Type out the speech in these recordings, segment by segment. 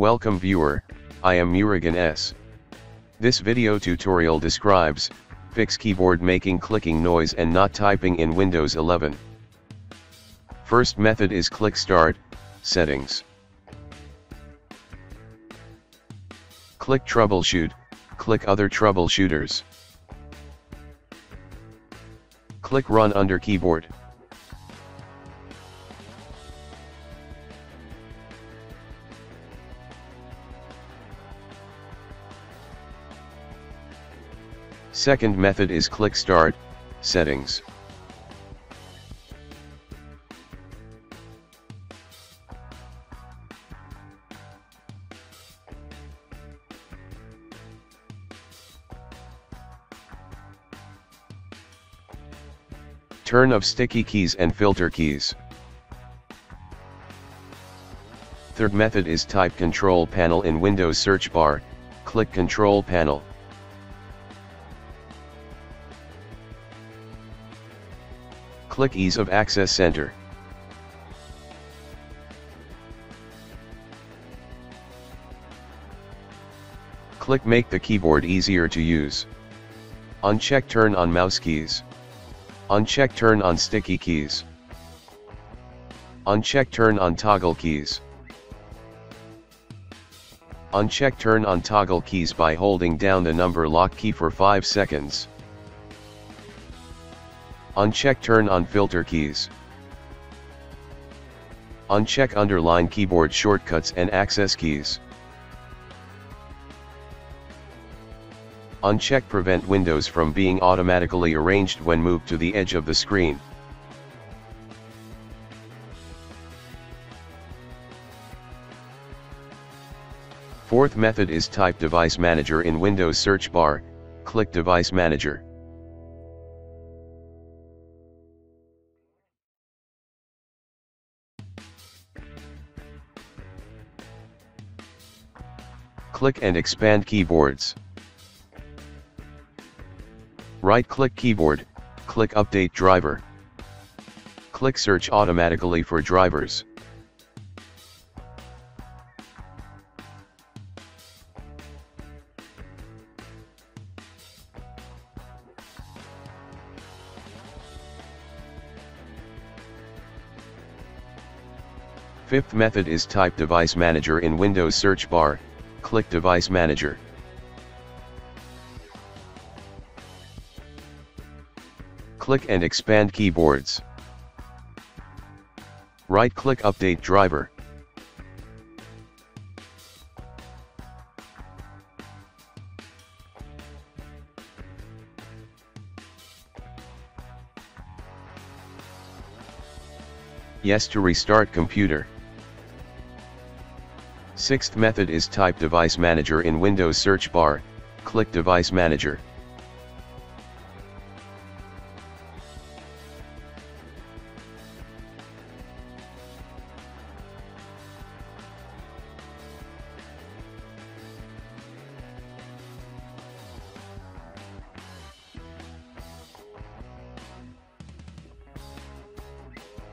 Welcome viewer, I am Murugan S. This video tutorial describes, fix keyboard making clicking noise and not typing in Windows 11. First method is click Start, Settings. Click Troubleshoot, click Other Troubleshooters. Click Run under keyboard. Second method is click Start, Settings. Turn of sticky keys and filter keys. Third method is type control panel in Windows search bar, click control panel. Click Ease of Access Center. Click Make the keyboard easier to use. Uncheck Turn on mouse keys. Uncheck Turn on sticky keys. Uncheck Turn on toggle keys. Uncheck Turn on toggle keys by holding down the number lock key for 5 seconds. Uncheck Turn on filter keys. Uncheck underline keyboard shortcuts and access keys. Uncheck prevent windows from being automatically arranged when moved to the edge of the screen. Fourth method is type device manager in Windows search bar, click device manager. Click and expand keyboards. Right-click keyboard, click Update Driver. Click Search automatically for drivers. Fifth method is type Device Manager in Windows search bar, click Device Manager. Click and expand keyboards. Right-click Update Driver. Yes to restart computer. Sixth method is type Device Manager in Windows search bar, click Device Manager.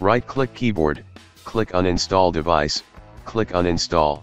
Right-click keyboard, click Uninstall device, click Uninstall.